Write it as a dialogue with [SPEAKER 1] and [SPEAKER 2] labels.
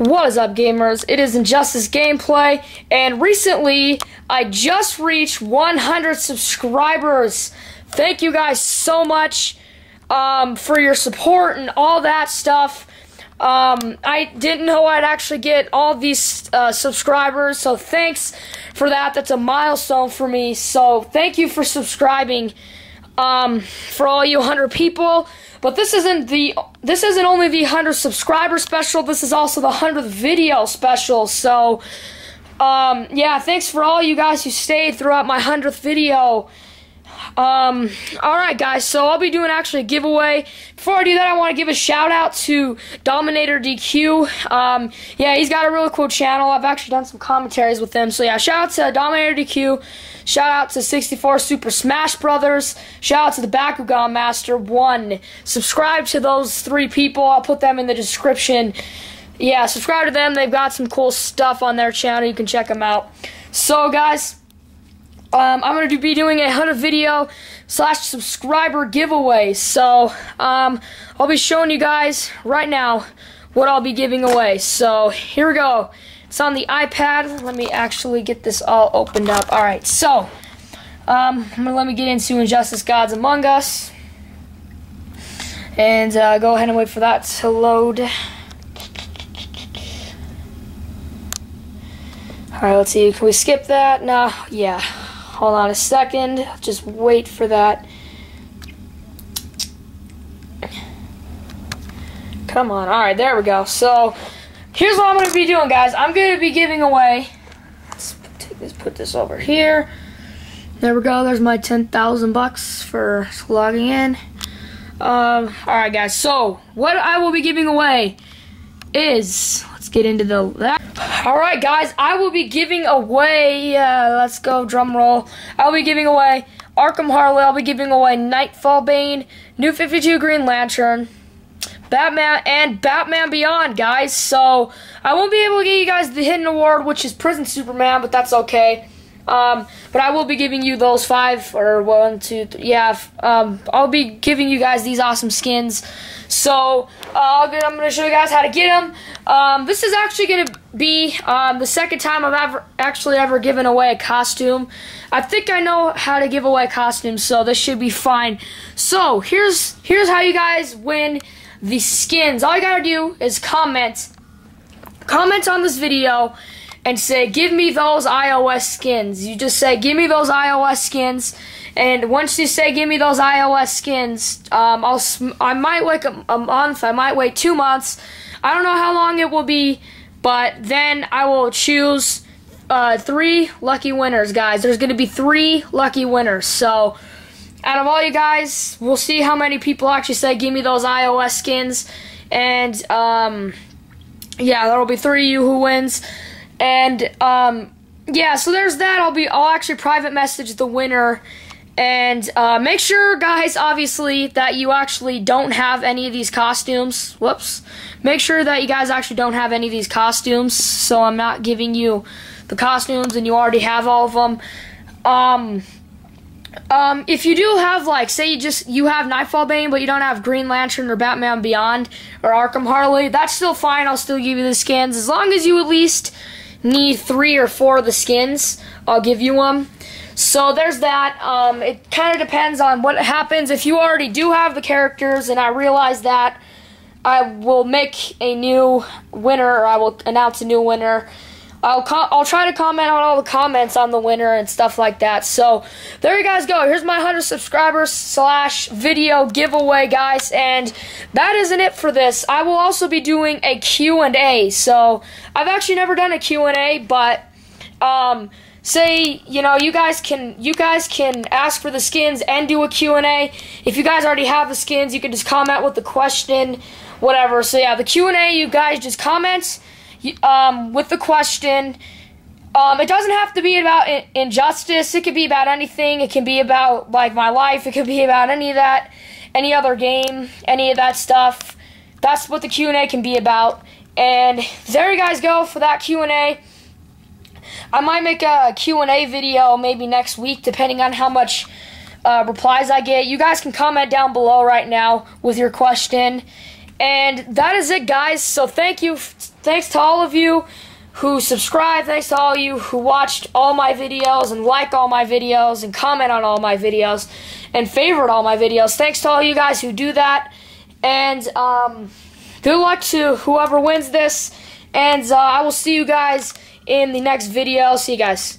[SPEAKER 1] What is up, gamers? It is Injustice Gameplay, and recently I just reached 100 subscribers. Thank you guys so much um, for your support and all that stuff. Um, I didn't know I'd actually get all these uh, subscribers, so thanks for that. That's a milestone for me. So thank you for subscribing um, for all you 100 people. But this isn't the this isn't only the 100 subscriber special. This is also the 100th video special. So, um, yeah, thanks for all you guys who stayed throughout my 100th video. Um, alright guys, so I'll be doing actually a giveaway. Before I do that, I want to give a shout out to Dominator DQ. Um, yeah, he's got a really cool channel. I've actually done some commentaries with him. So yeah, shout out to Dominator DQ. Shout out to 64 Super Smash Brothers. Shout out to the Bakugan Master 1. Subscribe to those three people. I'll put them in the description. Yeah, subscribe to them. They've got some cool stuff on their channel. You can check them out. So, guys, um, I'm going to be doing a 100 video slash subscriber giveaway. So, um, I'll be showing you guys right now what I'll be giving away. So, here we go. It's on the iPad. Let me actually get this all opened up. All right, so, um, I'm going to let me get into Injustice Gods Among Us. And uh, go ahead and wait for that to load. Alright, let's see. Can we skip that? Nah, Yeah. Hold on a second. Just wait for that. Come on. Alright, there we go. So, here's what I'm going to be doing, guys. I'm going to be giving away... Let's take put this over here. There we go. There's my 10,000 bucks for logging in. Um, Alright, guys. So, what I will be giving away is... Let's get into the... That. Alright, guys. I will be giving away... Uh, let's go, drum roll. I'll be giving away Arkham Harley. I'll be giving away Nightfall Bane, New 52 Green Lantern, Batman, and Batman Beyond, guys. So, I won't be able to get you guys the hidden award, which is Prison Superman, but that's okay. Um, but I will be giving you those five, or one, two, three, yeah, um, I'll be giving you guys these awesome skins. So, uh, I'm going to show you guys how to get them. Um, this is actually going to be um, the second time I've ever actually ever given away a costume. I think I know how to give away costumes, so this should be fine. So, here's, here's how you guys win the skins. All you gotta do is comment, comment on this video, and say, give me those iOS skins. You just say, give me those iOS skins. And once you say, give me those iOS skins, um, I'll, I might wait a, a month, I might wait two months. I don't know how long it will be, but then I will choose uh, three lucky winners, guys. There's going to be three lucky winners. So, out of all you guys, we'll see how many people actually say, give me those iOS skins. And, um, yeah, there will be three of you who wins. And um, yeah, so there's that. I'll be I'll actually private message the winner. And uh, make sure, guys, obviously, that you actually don't have any of these costumes. Whoops. Make sure that you guys actually don't have any of these costumes, so I'm not giving you the costumes and you already have all of them. Um, um, if you do have, like, say you just, you have Nightfall Bane, but you don't have Green Lantern or Batman Beyond or Arkham Harley, that's still fine. I'll still give you the skins as long as you at least need three or four of the skins, I'll give you them. So there's that. Um, it kind of depends on what happens. If you already do have the characters, and I realize that, I will make a new winner, or I will announce a new winner. I'll I'll try to comment on all the comments on the winner and stuff like that. So there you guys go. Here's my 100 subscribers slash video giveaway, guys. And that isn't it for this. I will also be doing a Q&A. So I've actually never done a Q&A, but um, say you know you guys can you guys can ask for the skins and do a Q&A. If you guys already have the skins, you can just comment with the question, whatever. So yeah, the Q&A, you guys just comment um, with the question. Um, it doesn't have to be about in injustice. It could be about anything. It can be about like my life. It could be about any of that, any other game, any of that stuff. That's what the Q and A can be about. And there you guys go for that Q and A. I might make a Q and A video maybe next week, depending on how much uh, replies I get. You guys can comment down below right now with your question. And that is it, guys. So thank you thanks to all of you who subscribe. Thanks to all you who watched all my videos and like all my videos and comment on all my videos and favorite all my videos. Thanks to all you guys who do that. And um, good luck to whoever wins this. And uh, I will see you guys in the next video. See you guys.